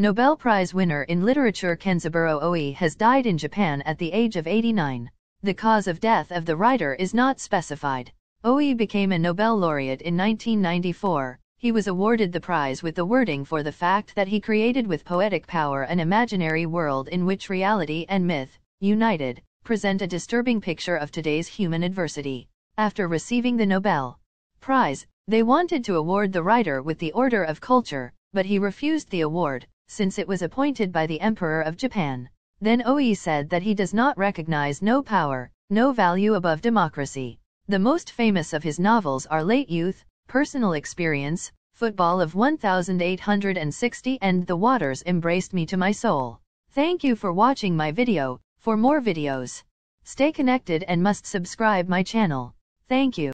Nobel Prize winner in literature Kenzaburo Oe has died in Japan at the age of 89. The cause of death of the writer is not specified. Oe became a Nobel laureate in 1994. He was awarded the prize with the wording for the fact that he created with poetic power an imaginary world in which reality and myth, united, present a disturbing picture of today's human adversity. After receiving the Nobel Prize, they wanted to award the writer with the Order of Culture, but he refused the award, since it was appointed by the Emperor of Japan. Then Oe said that he does not recognize no power, no value above democracy. The most famous of his novels are Late Youth, Personal Experience, Football of 1860 and The Waters Embraced Me to My Soul. Thank you for watching my video. For more videos, stay connected and must subscribe my channel. Thank you.